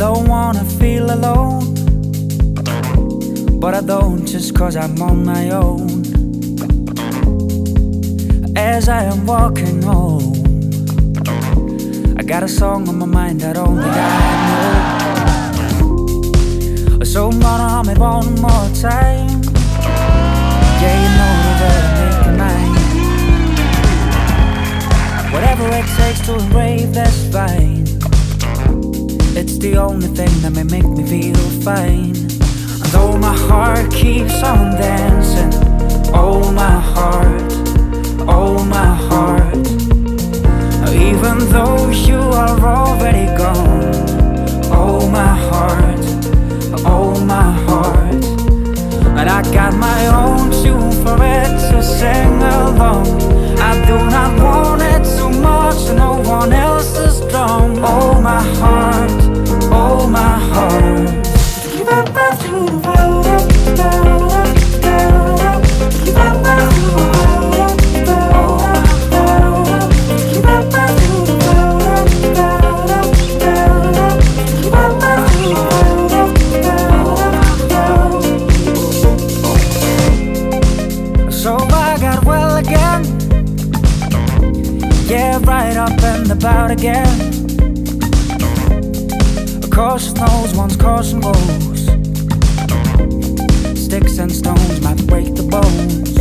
don't wanna feel alone But I don't just cause I'm on my own. As I am walking home I got a song on my mind that only I know. So gonna hum it one more time. Yeah, you know the better make mine. Whatever it takes to engrave, that's fine it's the only thing that may make me feel fine. And though my heart keeps on dancing Oh my heart, drum Oh my heart oh my heart. Right up and about again Caution knows one's caution goes Sticks and stones might break the bones.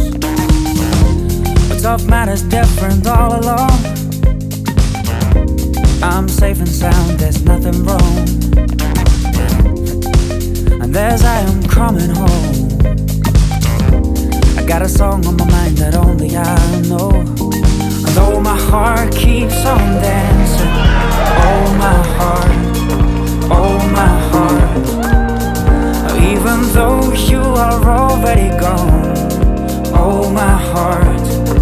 But tough matters different all along. I'm safe and sound, there's nothing wrong. And there's I am coming home. I got a song on my mind that only I know. And though my heart keeps on dancing though you are already gone Oh my heart,